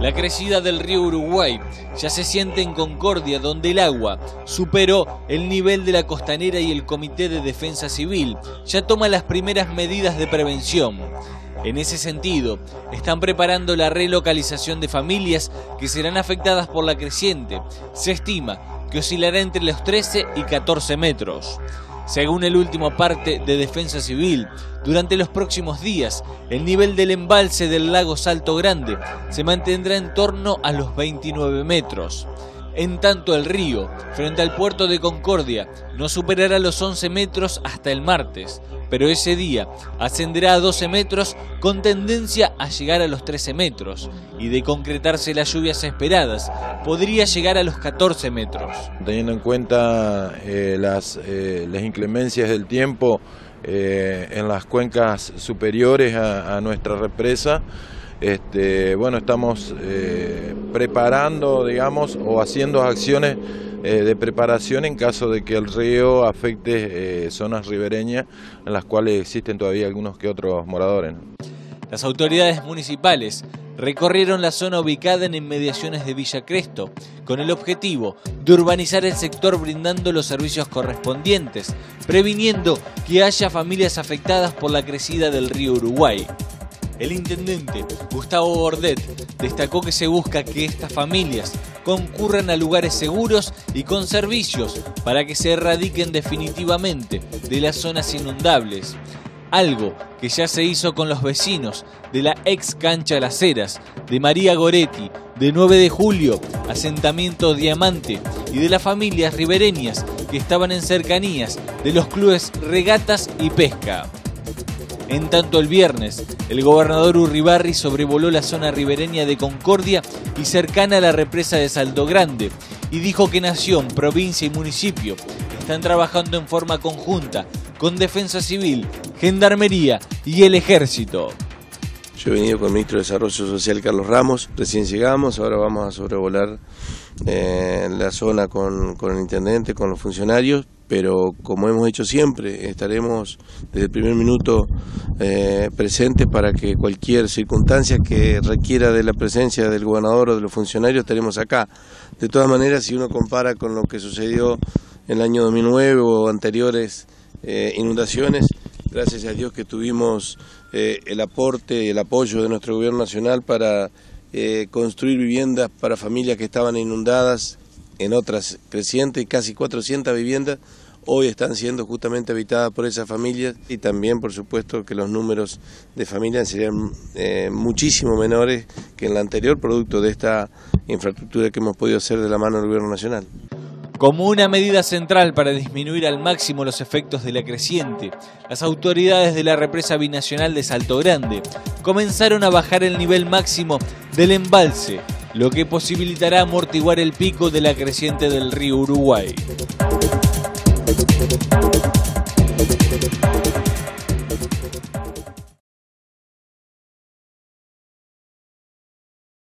La crecida del río Uruguay ya se siente en Concordia, donde el agua superó el nivel de la costanera y el Comité de Defensa Civil ya toma las primeras medidas de prevención. En ese sentido, están preparando la relocalización de familias que serán afectadas por la creciente. Se estima que oscilará entre los 13 y 14 metros. Según el último parte de Defensa Civil, durante los próximos días, el nivel del embalse del lago Salto Grande se mantendrá en torno a los 29 metros. En tanto el río, frente al puerto de Concordia, no superará los 11 metros hasta el martes, pero ese día ascenderá a 12 metros con tendencia a llegar a los 13 metros, y de concretarse las lluvias esperadas, podría llegar a los 14 metros. Teniendo en cuenta eh, las, eh, las, inclemencias del tiempo eh, en las cuencas superiores a nuestra represa, este, bueno, estamos eh, preparando, digamos, o haciendo acciones eh, de preparación en caso de que el río afecte eh, zonas ribereñas en las cuales existen todavía algunos que otros moradores. Las autoridades municipales recorrieron la zona ubicada en inmediaciones de Villa Cresto, con el objetivo de urbanizar el sector brindando los servicios correspondientes, previniendo que haya familias afectadas por la crecida del río Uruguay. El intendente Gustavo Bordet destacó que se busca que estas familias concurran a lugares seguros y con servicios para que se erradiquen definitivamente de las zonas inundables. Algo que ya se hizo con los vecinos de la ex cancha Las Heras, de María Goretti, de 9 de julio, asentamiento Diamante y de las familias ribereñas que estaban en cercanías de los clubes Regatas y Pesca. En tanto el viernes, el gobernador Urribarri sobrevoló la zona ribereña de Concordia y cercana a la represa de Salto Grande y dijo que Nación, provincia y municipio están trabajando en forma conjunta con Defensa Civil, Gendarmería y el Ejército. Yo he venido con el ministro de Desarrollo Social Carlos Ramos, recién llegamos, ahora vamos a sobrevolar eh, la zona con, con el intendente, con los funcionarios, pero como hemos hecho siempre, estaremos desde el primer minuto eh, presentes para que cualquier circunstancia que requiera de la presencia del gobernador o de los funcionarios estaremos acá. De todas maneras, si uno compara con lo que sucedió en el año 2009 o anteriores eh, inundaciones, gracias a Dios que tuvimos eh, el aporte y el apoyo de nuestro gobierno nacional para construir viviendas para familias que estaban inundadas en otras crecientes, casi 400 viviendas hoy están siendo justamente habitadas por esas familias y también por supuesto que los números de familias serían eh, muchísimo menores que en la anterior producto de esta infraestructura que hemos podido hacer de la mano del gobierno nacional. Como una medida central para disminuir al máximo los efectos de la creciente, las autoridades de la represa binacional de Salto Grande comenzaron a bajar el nivel máximo del embalse, lo que posibilitará amortiguar el pico de la creciente del río Uruguay.